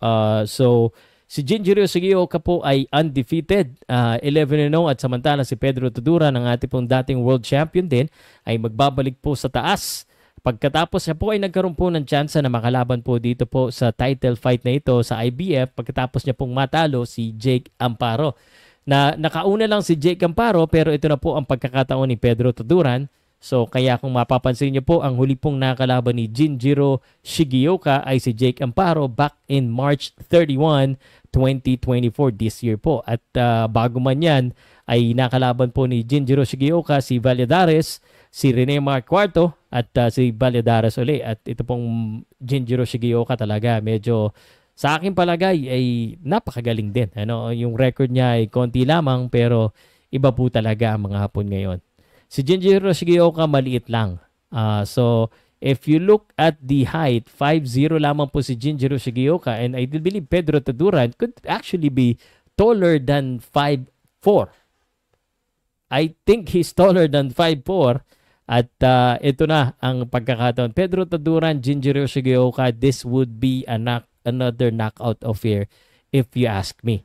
Uh, so, si Jinjiro Sugioka po ay undefeated, uh, 11-0 at samantala si Pedro Tudura ng ating pong dating world champion din ay magbabalik po sa taas. Pagkatapos niya po ay nagkaroon po ng tsansa na makalaban po dito po sa title fight na ito sa IBF pagkatapos niya pong matalo si Jake Amparo. Na nakauna lang si Jake Amparo pero ito na po ang pagkakataon ni Pedro Tuduran. So kaya kung mapapansin niyo po ang huli pong nakalaban ni Jinjiro Shigioka ay si Jake Amparo back in March 31, 2024 this year po. At uh, bago man yan ay nakalaban po ni Jinjiro Shigioka si Valladares si Rene Marcuarto at uh, si Valladares uli. At ito pong Jinjiro Shigioka talaga medyo sa akin palagay ay napakagaling din. Ano, yung record niya ay konti lamang pero iba po talaga ang mga hapon ngayon. Si Jinjiro Shigioka maliit lang. Uh, so if you look at the height, 5'0 lamang po si Jinjiro Shigioka and I believe Pedro Taduran could actually be taller than 5'4. I think he's taller than 5'4 at uh, ito na ang pagkakataon. Pedro Taduran, Jinjiro Shigeoka, this would be a knock, another knockout affair if you ask me.